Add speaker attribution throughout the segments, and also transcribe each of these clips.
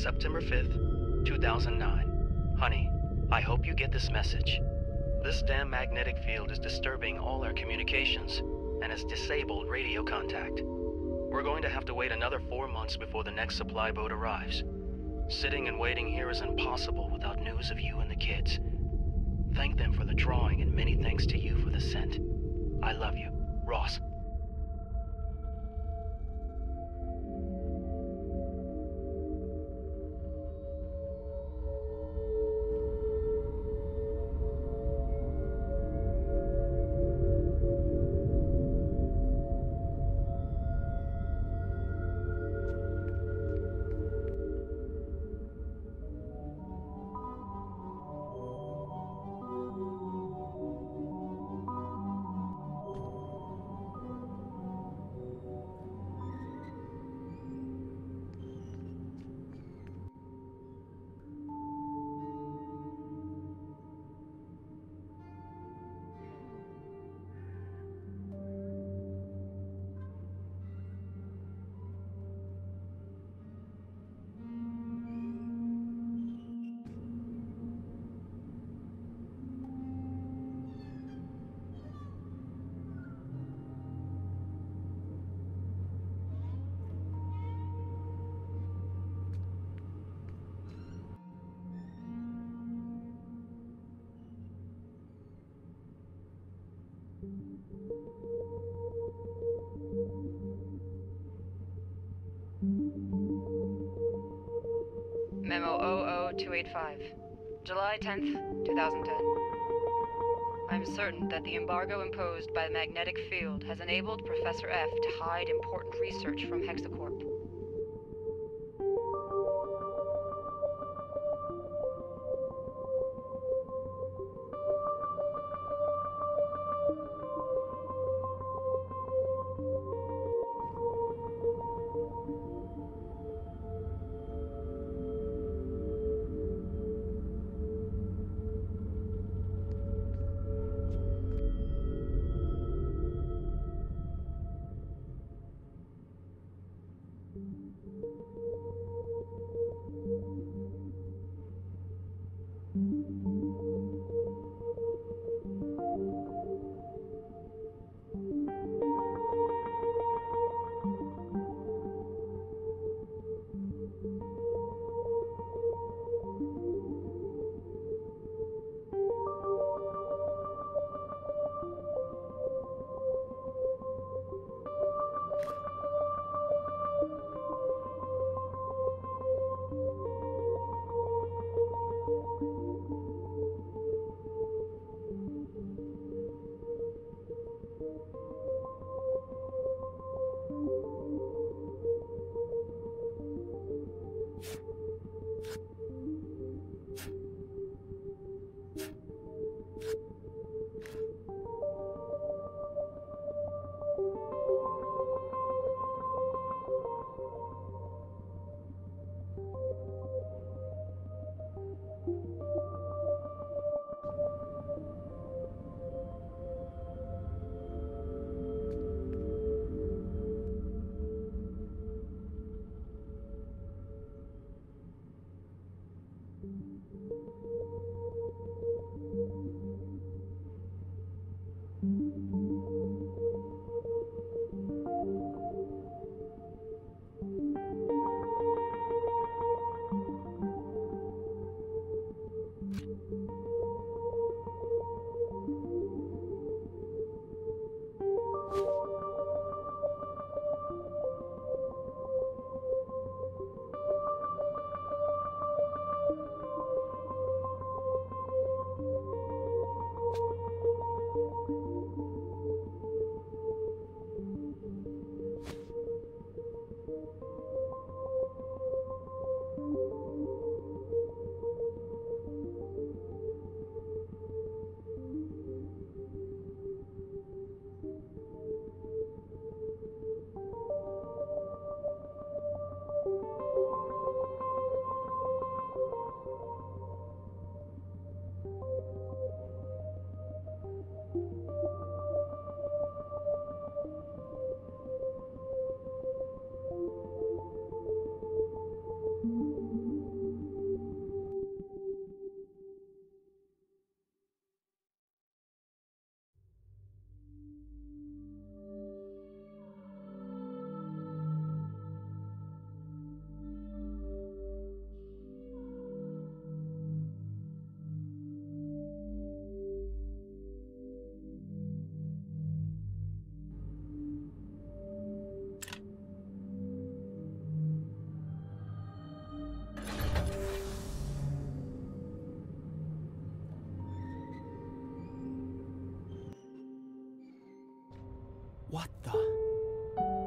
Speaker 1: September 5th, 2009. Honey, I hope you get this message. This damn magnetic field is disturbing all our communications and has disabled radio contact. We're going to have to wait another four months before the next supply boat arrives. Sitting and waiting here is impossible without news of you and the kids. Thank them for the drawing and many thanks to you for the scent. I love you. Ross.
Speaker 2: Memo 00285, July 10th, 2010. I'm certain that the embargo imposed by the magnetic field has enabled Professor F to hide important research from Hexacorp.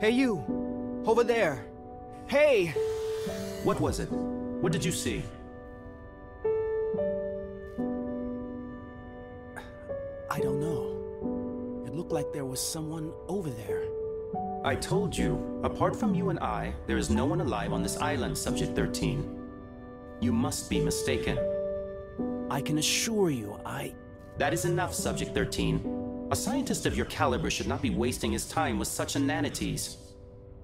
Speaker 3: Hey, you! Over there! Hey!
Speaker 4: What was it? What did you see?
Speaker 3: I don't know. It looked like there was someone over there.
Speaker 4: I told you, apart from you and I, there is no one alive on this island, Subject 13. You must be mistaken.
Speaker 3: I can assure you, I...
Speaker 4: That is enough, Subject 13. A scientist of your caliber should not be wasting his time with such inanities.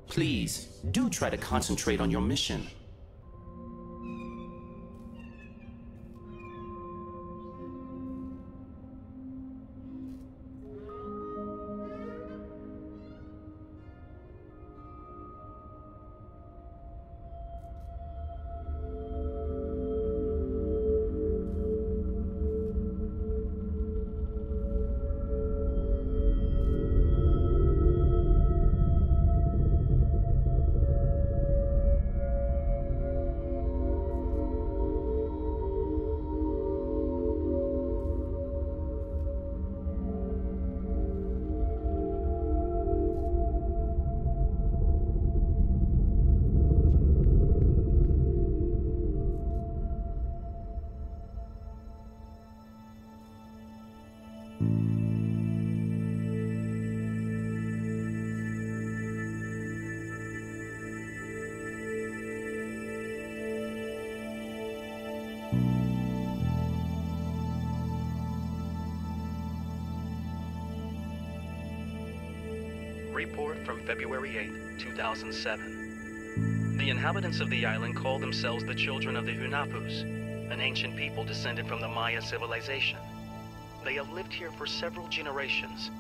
Speaker 4: Please, do try to concentrate on your mission.
Speaker 1: Report from February 8, 2007. The inhabitants of the island call themselves the Children of the Hunapus, an ancient people descended from the Maya civilization. They have lived here for several generations.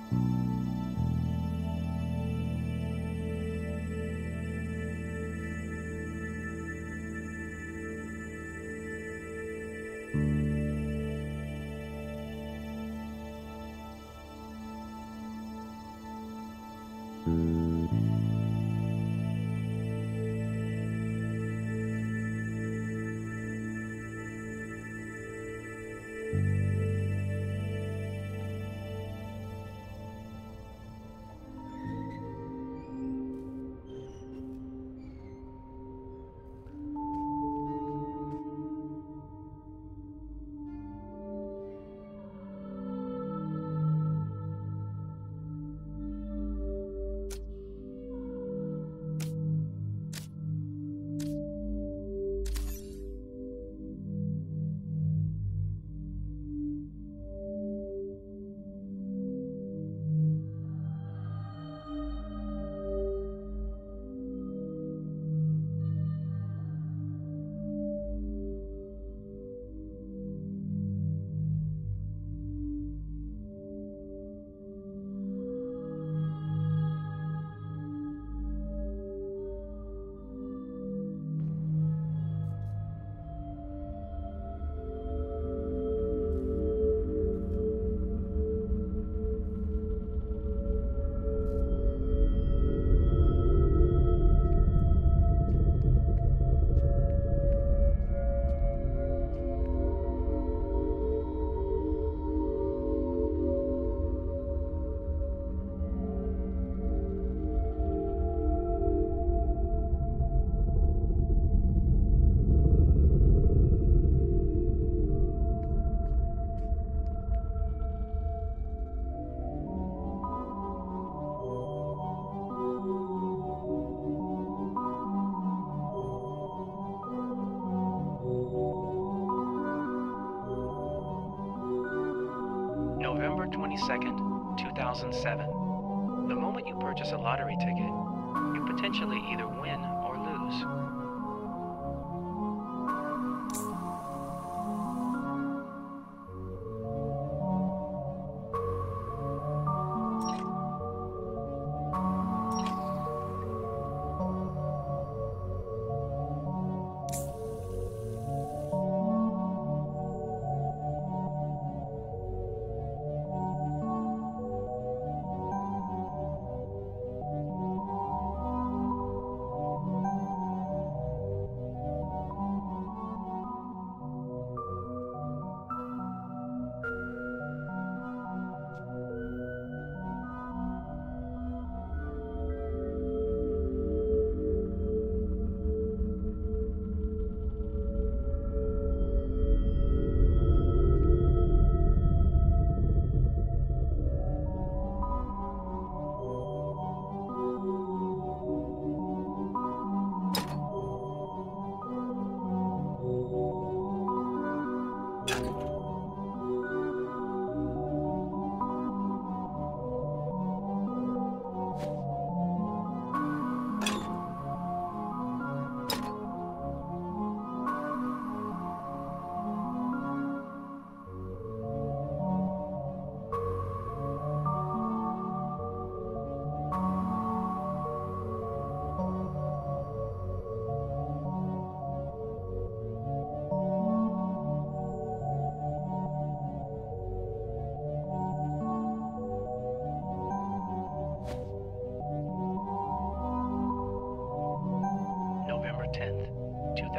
Speaker 1: 2007. The moment you purchase a lottery ticket, you potentially either win or lose.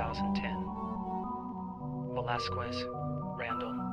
Speaker 1: 2010. Velasquez, Randall,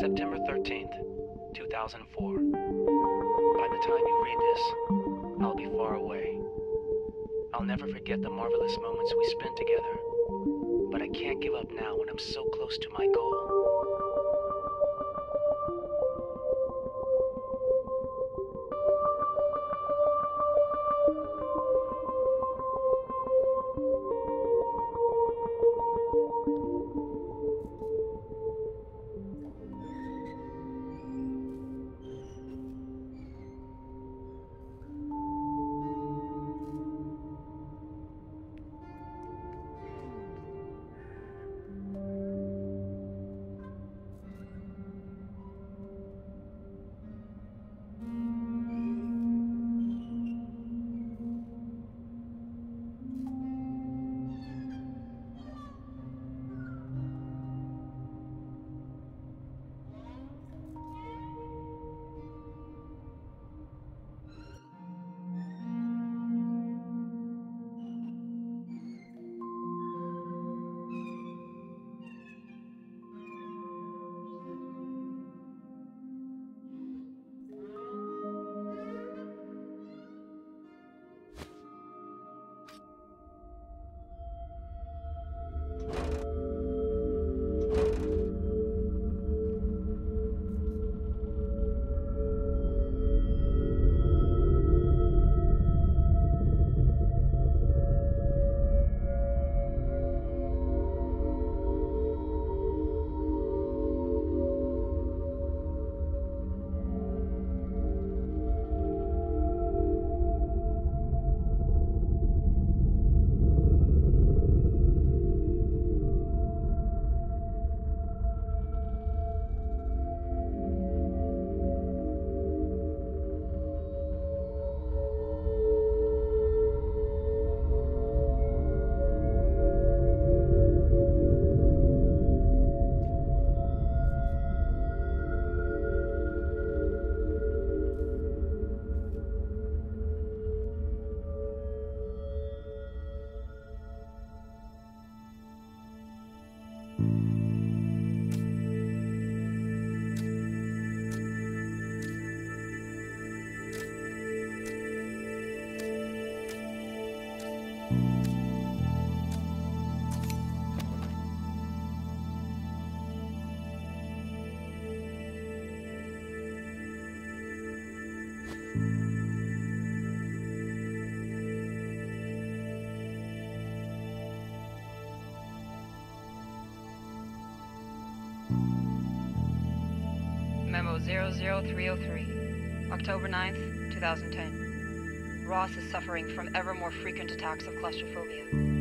Speaker 1: September 13th, 2004. By the time you read this, I'll be far away. I'll never forget the marvelous moments we spent together. But I can't give up now when I'm so close to my goal.
Speaker 2: 00303, October 9th, 2010. Ross is suffering from ever more frequent attacks of claustrophobia.